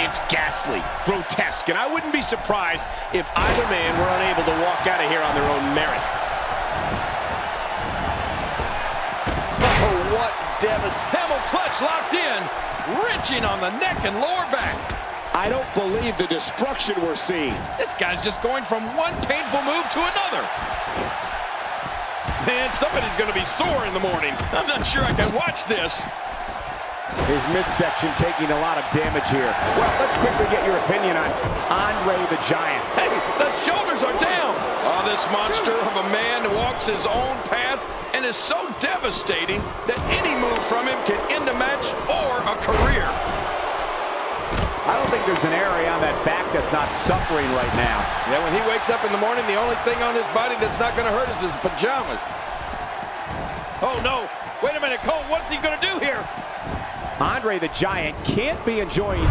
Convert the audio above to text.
It's ghastly, grotesque, and I wouldn't be surprised if either man were unable to walk out of here on their own merit. Oh, what devastation. Camel clutch locked in, wrenching on the neck and lower back. I don't believe the destruction we're seeing. This guy's just going from one painful move to another. Man, somebody's going to be sore in the morning. I'm not sure I can watch this. His midsection taking a lot of damage here. Well, let's quickly get your opinion on Andre the Giant. Hey, the shoulders are down. Oh, this monster of a man walks his own path and is so devastating that any move from him can end a match or a career. I don't think there's an area on that back that's not suffering right now. Yeah, when he wakes up in the morning, the only thing on his body that's not going to hurt is his pajamas. Oh, no. Wait a minute, Cole, what's he going to do here? Andre the Giant can't be enjoying